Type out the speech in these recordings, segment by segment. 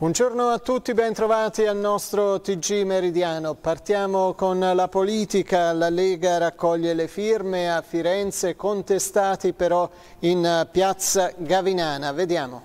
Buongiorno a tutti, ben trovati al nostro TG Meridiano. Partiamo con la politica. La Lega raccoglie le firme a Firenze, contestati però in piazza Gavinana. Vediamo.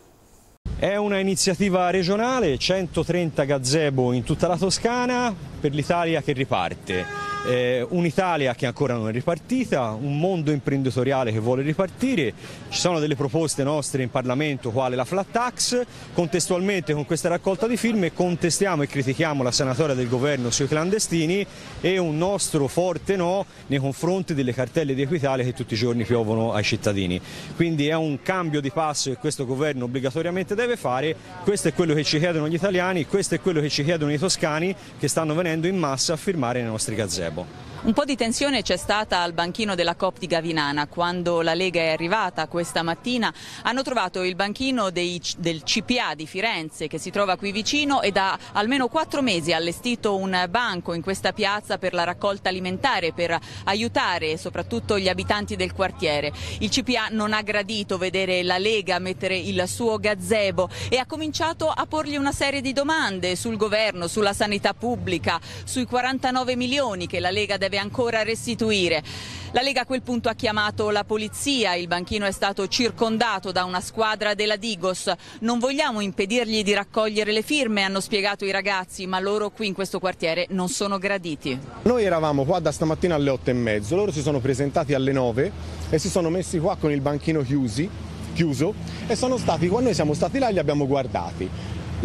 È una iniziativa regionale, 130 gazebo in tutta la Toscana per l'Italia che riparte eh, un'Italia che ancora non è ripartita, un mondo imprenditoriale che vuole ripartire, ci sono delle proposte nostre in Parlamento quale la flat tax, contestualmente con questa raccolta di firme contestiamo e critichiamo la sanatoria del governo sui clandestini e un nostro forte no nei confronti delle cartelle di Equitalia che tutti i giorni piovono ai cittadini. Quindi è un cambio di passo che questo governo obbligatoriamente deve fare, questo è quello che ci chiedono gli italiani, questo è quello che ci chiedono i toscani che stanno venendo in massa a firmare nei nostri gazebo. reliable. Un po' di tensione c'è stata al banchino della COP di Gavinana. Quando la Lega è arrivata questa mattina hanno trovato il banchino dei, del CPA di Firenze che si trova qui vicino e da almeno quattro mesi ha allestito un banco in questa piazza per la raccolta alimentare, per aiutare soprattutto gli abitanti del quartiere. Il CPA non ha gradito vedere la Lega mettere il suo gazebo e ha cominciato a porgli una serie di domande sul governo, sulla sanità pubblica, sui 49 milioni che la Lega deve ancora restituire. La Lega a quel punto ha chiamato la polizia, il banchino è stato circondato da una squadra della Digos. Non vogliamo impedirgli di raccogliere le firme, hanno spiegato i ragazzi, ma loro qui in questo quartiere non sono graditi. Noi eravamo qua da stamattina alle otto e mezzo, loro si sono presentati alle nove e si sono messi qua con il banchino chiusi, chiuso e sono stati qua, noi siamo stati là li abbiamo guardati.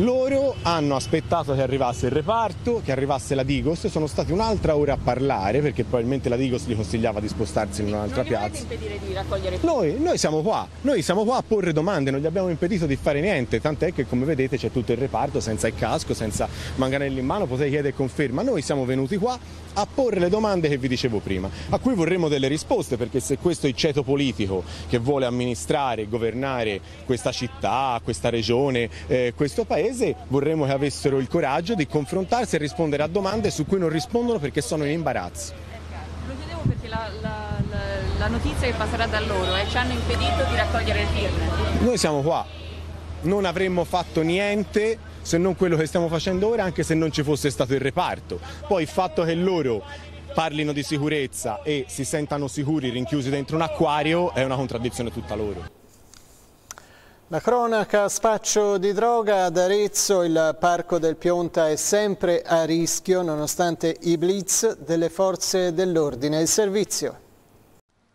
Loro hanno aspettato che arrivasse il reparto, che arrivasse la Digos, sono stati un'altra ora a parlare perché probabilmente la Digos gli consigliava di spostarsi in un'altra piazza. di Noi, noi siamo qua, noi siamo qua a porre domande, non gli abbiamo impedito di fare niente, tant'è che come vedete c'è tutto il reparto senza il casco, senza manganelli in mano, potete chiedere conferma. Noi siamo venuti qua a porre le domande che vi dicevo prima, a cui vorremmo delle risposte perché se questo è il ceto politico che vuole amministrare e governare questa città, questa regione, eh, questo paese, paese vorremmo che avessero il coraggio di confrontarsi e rispondere a domande su cui non rispondono perché sono in imbarazzo. Lo chiedevo perché la, la, la, la notizia che passerà da loro è eh, ci hanno impedito di raccogliere le firme. Noi siamo qua, non avremmo fatto niente se non quello che stiamo facendo ora anche se non ci fosse stato il reparto. Poi il fatto che loro parlino di sicurezza e si sentano sicuri rinchiusi dentro un acquario è una contraddizione tutta loro. La cronaca spaccio di droga ad Arezzo, il parco del Pionta è sempre a rischio nonostante i blitz delle forze dell'ordine. Il servizio.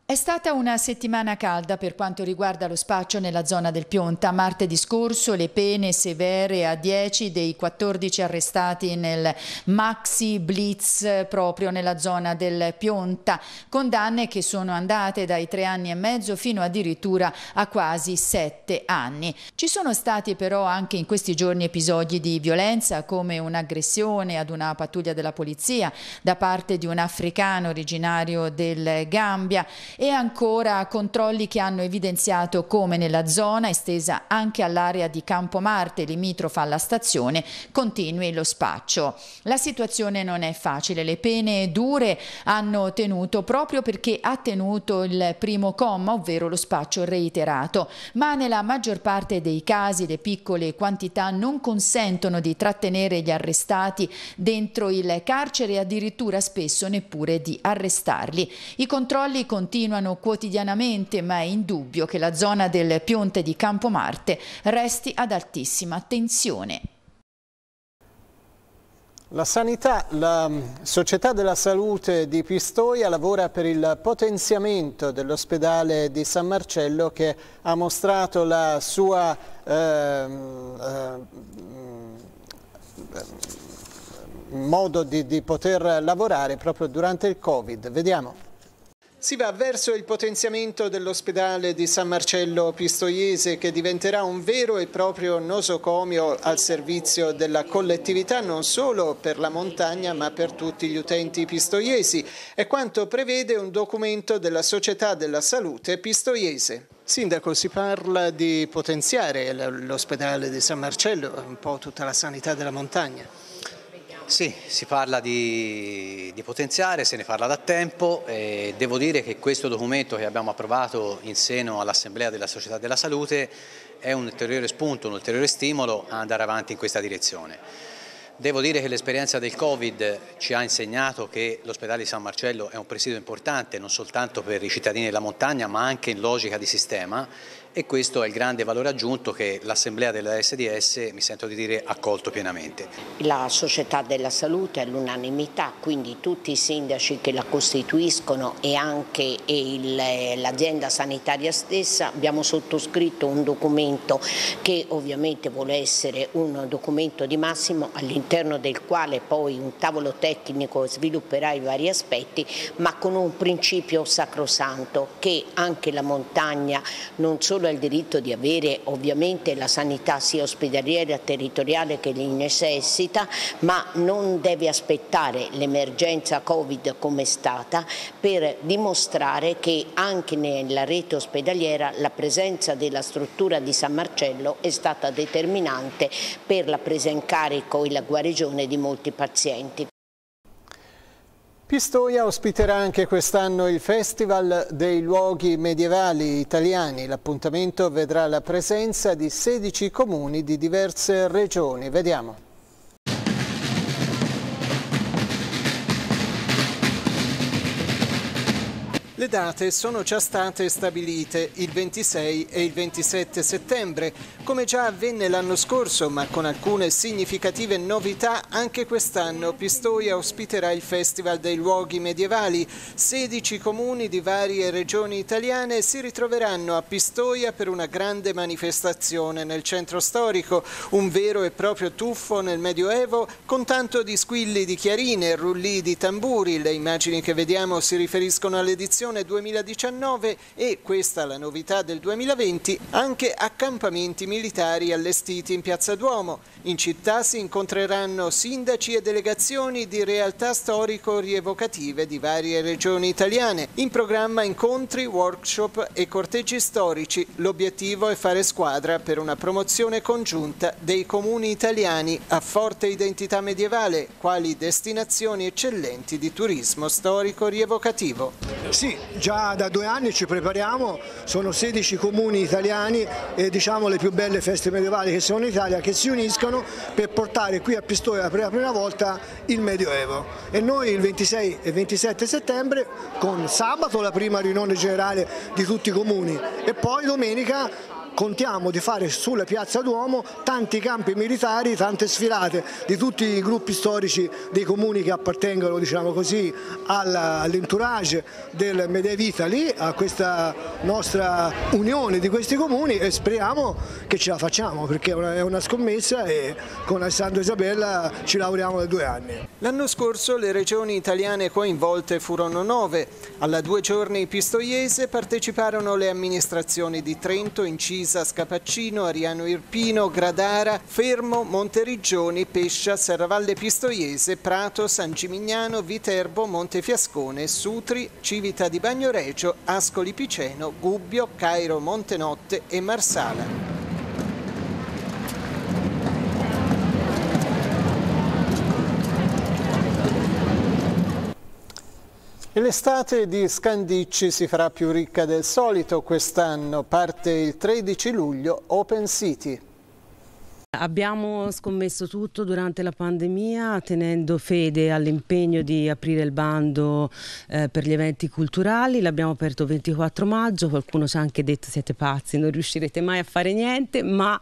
È stata una settimana calda per quanto riguarda lo spaccio nella zona del Pionta. Martedì scorso le pene severe a 10 dei 14 arrestati nel Maxi Blitz proprio nella zona del Pionta. Condanne che sono andate dai tre anni e mezzo fino addirittura a quasi sette anni. Ci sono stati però anche in questi giorni episodi di violenza come un'aggressione ad una pattuglia della polizia da parte di un africano originario del Gambia e ancora controlli che hanno evidenziato come nella zona estesa anche all'area di Campomarte limitrofa alla stazione continui lo spaccio. La situazione non è facile, le pene dure hanno tenuto proprio perché ha tenuto il primo comma, ovvero lo spaccio reiterato, ma nella maggior parte dei casi le piccole quantità non consentono di trattenere gli arrestati dentro il carcere e addirittura spesso neppure di arrestarli. I controlli continuano continuano quotidianamente, ma è indubbio che la zona del Pionte di Campomarte resti ad altissima tensione. La sanità, la società della salute di Pistoia lavora per il potenziamento dell'ospedale di San Marcello che ha mostrato la sua eh, eh, modo di, di poter lavorare proprio durante il Covid. Vediamo. Si va verso il potenziamento dell'ospedale di San Marcello Pistoiese che diventerà un vero e proprio nosocomio al servizio della collettività non solo per la montagna ma per tutti gli utenti pistoiesi. È quanto prevede un documento della Società della Salute Pistoiese. Sindaco, si parla di potenziare l'ospedale di San Marcello, un po' tutta la sanità della montagna. Sì, si parla di, di, potenziare, se ne parla da tempo e devo dire che questo documento che abbiamo approvato in seno all'Assemblea della Società della Salute è un ulteriore spunto, un ulteriore stimolo a andare avanti in questa direzione. Devo dire che l'esperienza del Covid ci ha insegnato che l'ospedale di San Marcello è un presidio importante non soltanto per i cittadini della montagna ma anche in logica di sistema e questo è il grande valore aggiunto che l'Assemblea della SDS, mi sento di dire, ha colto pienamente. La società della salute è l'unanimità, quindi tutti i sindaci che la costituiscono e anche l'azienda sanitaria stessa abbiamo sottoscritto un documento che ovviamente vuole essere un documento di massimo all'interno del quale poi un tavolo tecnico svilupperà i vari aspetti, ma con un principio sacrosanto che anche la montagna non solo solo il diritto di avere ovviamente la sanità sia ospedaliera territoriale che li necessita, ma non deve aspettare l'emergenza Covid come è stata per dimostrare che anche nella rete ospedaliera la presenza della struttura di San Marcello è stata determinante per la presa in carico e la guarigione di molti pazienti. Pistoia ospiterà anche quest'anno il Festival dei luoghi medievali italiani. L'appuntamento vedrà la presenza di 16 comuni di diverse regioni. Vediamo. Le date sono già state stabilite il 26 e il 27 settembre, come già avvenne l'anno scorso, ma con alcune significative novità, anche quest'anno Pistoia ospiterà il Festival dei Luoghi Medievali. 16 comuni di varie regioni italiane si ritroveranno a Pistoia per una grande manifestazione nel centro storico, un vero e proprio tuffo nel Medioevo con tanto di squilli di chiarine rulli di tamburi. Le immagini che vediamo si riferiscono all'edizione edizione 2019 e, questa la novità del 2020, anche accampamenti militari allestiti in Piazza Duomo. In città si incontreranno sindaci e delegazioni di realtà storico-rievocative di varie regioni italiane. In programma incontri, workshop e corteggi storici. L'obiettivo è fare squadra per una promozione congiunta dei comuni italiani a forte identità medievale, quali destinazioni eccellenti di turismo storico-rievocativo. Sì, già da due anni ci prepariamo, sono 16 comuni italiani e diciamo le più belle feste medievali che sono in Italia che si uniscono per portare qui a Pistoia per la prima volta il Medioevo. E noi il 26 e 27 settembre con sabato la prima riunione generale di tutti i comuni e poi domenica contiamo di fare sulla piazza Duomo tanti campi militari, tante sfilate di tutti i gruppi storici dei comuni che appartengono diciamo così, all'entourage del Medieval Italy, a questa nostra unione di questi comuni e speriamo che ce la facciamo perché è una scommessa e con Alessandro Isabella ci lavoriamo da due anni. L'anno scorso le regioni italiane coinvolte furono nove. Alla due giorni pistoiese parteciparono le amministrazioni di Trento, Incisa, Pisa, Scapaccino, Ariano Irpino, Gradara, Fermo, Monteriggioni, Pescia, Serravalle Pistoiese, Prato, San Gimignano, Viterbo, Montefiascone, Sutri, Civita di Bagnoregio, Ascoli Piceno, Gubbio, Cairo, Montenotte e Marsala. L'estate di Scandicci si farà più ricca del solito quest'anno, parte il 13 luglio Open City. Abbiamo scommesso tutto durante la pandemia tenendo fede all'impegno di aprire il bando eh, per gli eventi culturali, l'abbiamo aperto il 24 maggio, qualcuno ci ha anche detto siete pazzi, non riuscirete mai a fare niente, ma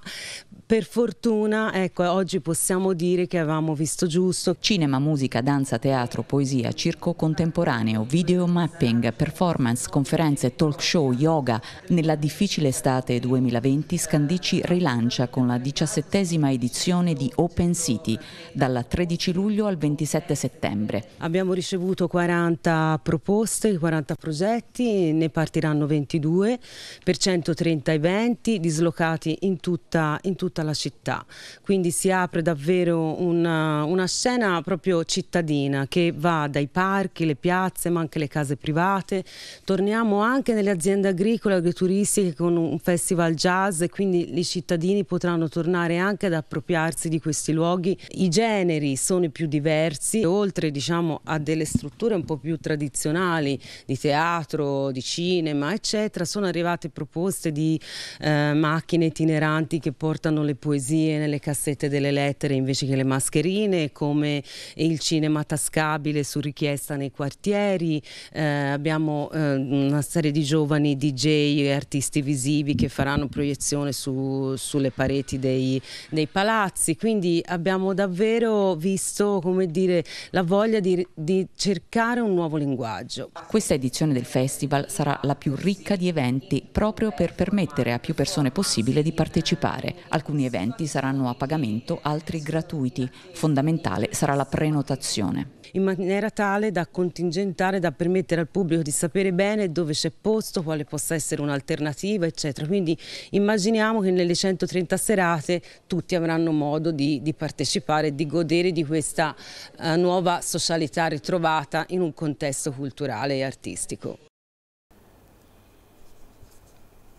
per fortuna ecco, oggi possiamo dire che avevamo visto giusto. Cinema, musica, danza, teatro, poesia, circo contemporaneo, video mapping, performance, conferenze, talk show, yoga. Nella difficile estate 2020 Scandici rilancia con la 17 ventesima edizione di Open City dal 13 luglio al 27 settembre. Abbiamo ricevuto 40 proposte, 40 progetti, ne partiranno 22 per 130 eventi dislocati in tutta, in tutta tutta la città. Quindi si apre davvero una, una scena proprio cittadina che va dai parchi, le piazze, ma anche le case private. Torniamo anche nelle aziende agricole, agrituristiche con un festival jazz e quindi i cittadini potranno tornare anche ad appropriarsi di questi luoghi. I generi sono i più diversi, oltre diciamo, a delle strutture un po' più tradizionali di teatro, di cinema, eccetera, sono arrivate proposte di eh, macchine itineranti che portano le poesie nelle cassette delle lettere invece che le mascherine, come il cinema tascabile su richiesta nei quartieri, eh, abbiamo eh, una serie di giovani DJ e artisti visivi che faranno proiezione su, sulle pareti dei, dei, palazzi, quindi abbiamo davvero visto come dire, la voglia di, di cercare un nuovo linguaggio. Questa edizione del festival sarà la più ricca di eventi proprio per permettere a più persone possibile di partecipare. Alcuni eventi saranno a pagamento, altri gratuiti. Fondamentale sarà la prenotazione. In maniera tale da contingentare, da permettere al pubblico di sapere bene dove c'è posto, quale possa essere un'alternativa, eccetera. Quindi immaginiamo che nelle 130 serate tutti avranno modo di, di partecipare di godere di questa uh, nuova socialità ritrovata in un contesto culturale e artistico.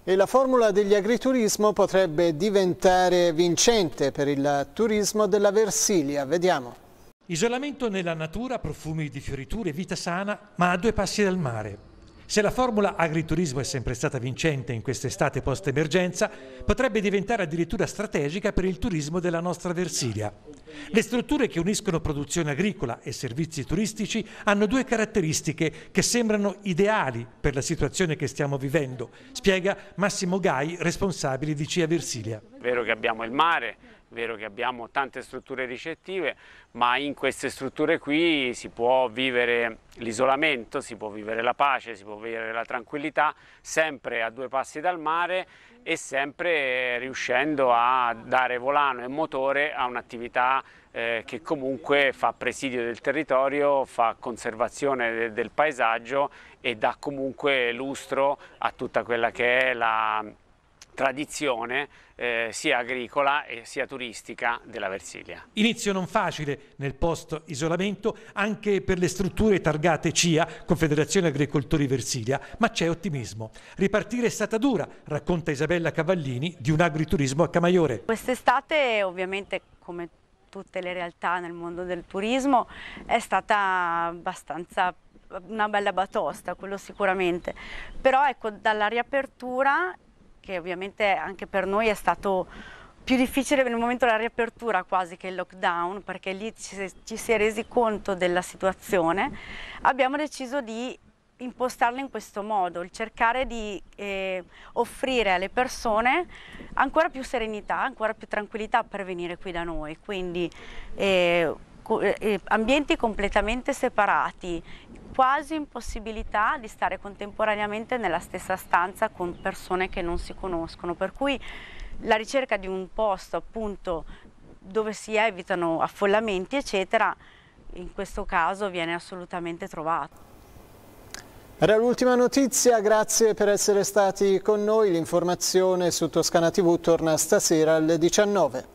E la formula degli agriturismo potrebbe diventare vincente per il turismo della Versilia. Vediamo. Isolamento nella natura, profumi di fioriture, vita sana, ma a due passi dal mare. Se la formula agriturismo è sempre stata vincente in quest'estate post-emergenza, potrebbe diventare addirittura strategica per il turismo della nostra Versilia. Le strutture che uniscono produzione agricola e servizi turistici hanno due caratteristiche che sembrano ideali per la situazione che stiamo vivendo, spiega Massimo Gai, responsabile di CIA Versilia. È vero che abbiamo il mare, vero che abbiamo tante strutture ricettive, ma in queste strutture qui si può vivere l'isolamento, si può vivere la pace, si può vivere la tranquillità, sempre a due passi dal mare e sempre riuscendo a dare volano e motore a un'attività eh, che comunque fa presidio del territorio, fa conservazione de del paesaggio e dà comunque lustro a tutta quella che è la tradizione eh, sia agricola e sia turistica della Versilia. Inizio non facile nel post-isolamento anche per le strutture targate CIA, Confederazione Agricoltori Versilia, ma c'è ottimismo. Ripartire è stata dura, racconta Isabella Cavallini di un agriturismo a Camaiore. Quest'estate ovviamente come tutte le realtà nel mondo del turismo è stata abbastanza una bella batosta, quello sicuramente. Però ecco, dalla riapertura che ovviamente anche per noi è stato più difficile nel momento della riapertura quasi che il lockdown, perché lì ci, ci si è resi conto della situazione, abbiamo deciso di impostarla in questo modo, il cercare di eh, offrire alle persone ancora più serenità, ancora più tranquillità per venire qui da noi, quindi eh, eh, ambienti completamente separati, quasi impossibilità di stare contemporaneamente nella stessa stanza con persone che non si conoscono, per cui la ricerca di un posto appunto dove si evitano affollamenti eccetera, in questo caso viene assolutamente trovata. Era l'ultima notizia, grazie per essere stati con noi, l'informazione su Toscana TV torna stasera alle 19.